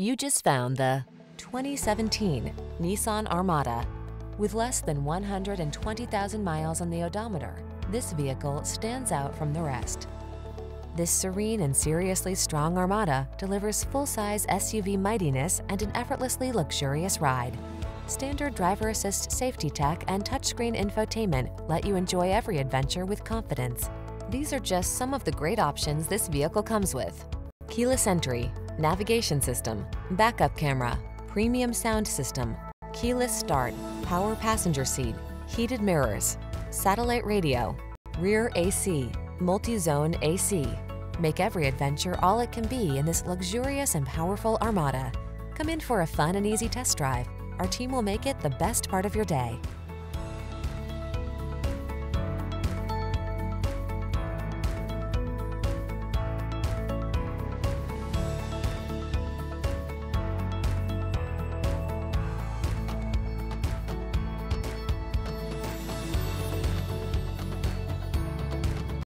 You just found the 2017 Nissan Armada. With less than 120,000 miles on the odometer, this vehicle stands out from the rest. This serene and seriously strong Armada delivers full-size SUV mightiness and an effortlessly luxurious ride. Standard driver assist safety tech and touchscreen infotainment let you enjoy every adventure with confidence. These are just some of the great options this vehicle comes with. Keyless entry, navigation system, backup camera, premium sound system, keyless start, power passenger seat, heated mirrors, satellite radio, rear AC, multi-zone AC. Make every adventure all it can be in this luxurious and powerful Armada. Come in for a fun and easy test drive. Our team will make it the best part of your day.